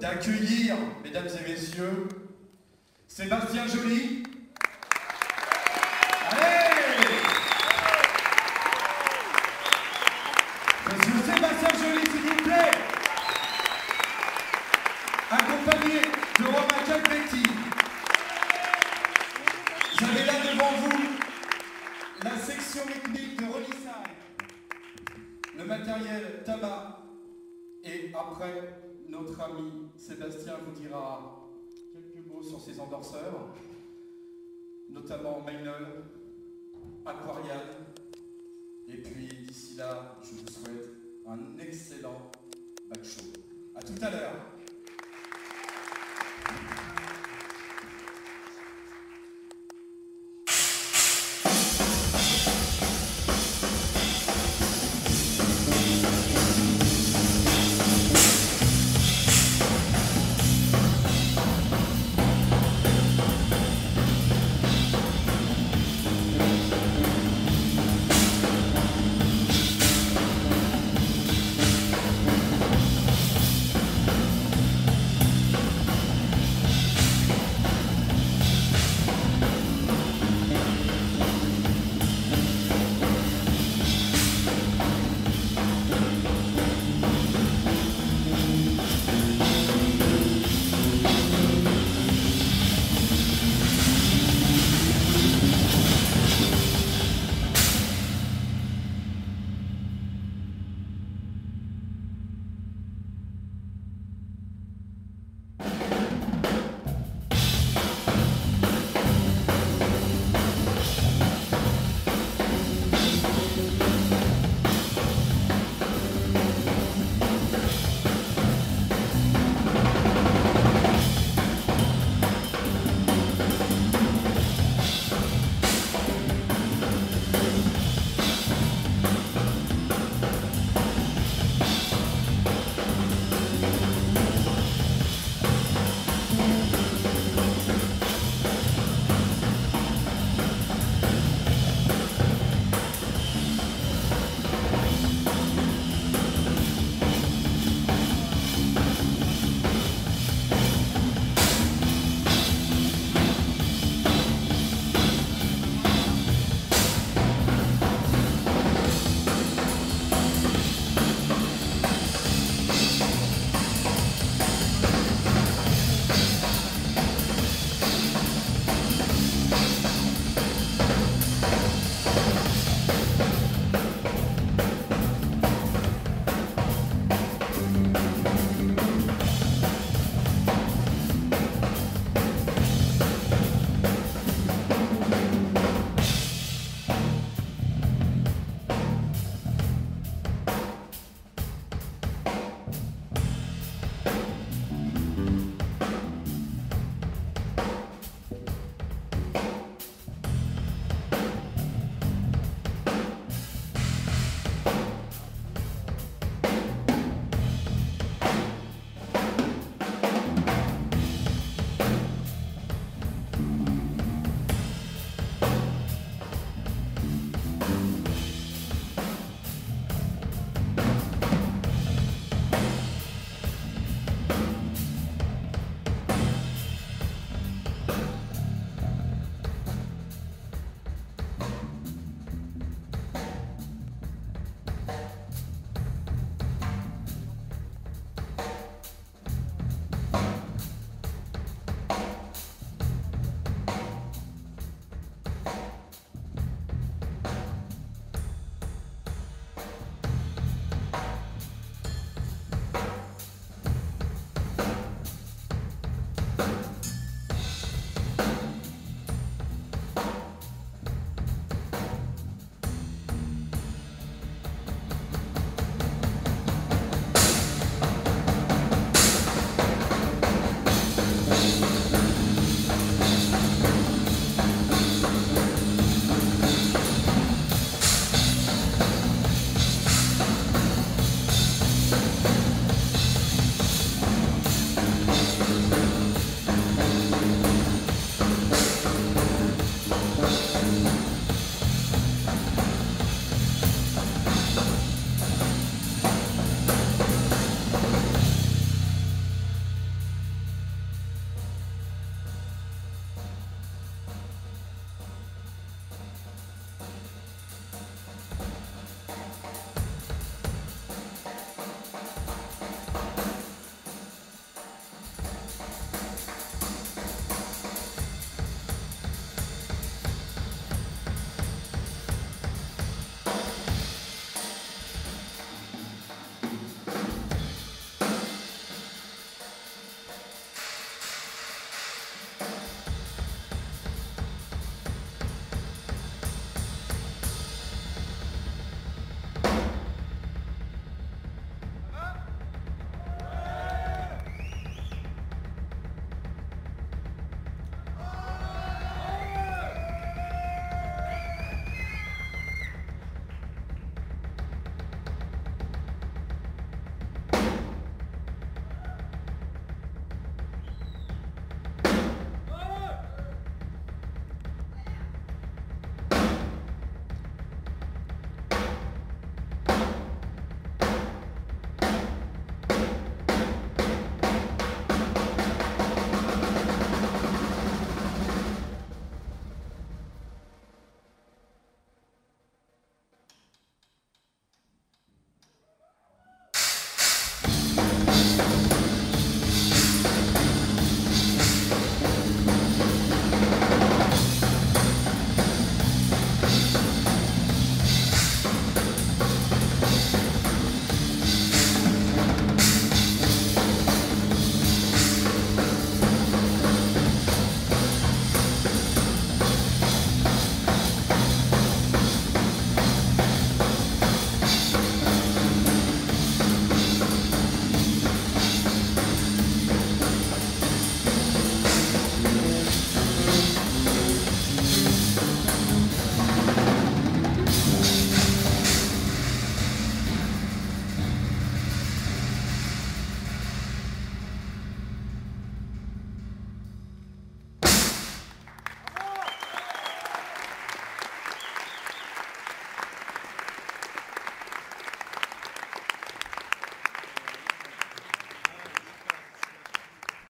d'accueillir, mesdames et messieurs, Sébastien Joly. Et après, notre ami Sébastien vous dira quelques mots sur ses endorseurs, notamment Maynol, Aquarian, et puis d'ici là, je vous souhaite un excellent back show. A tout à l'heure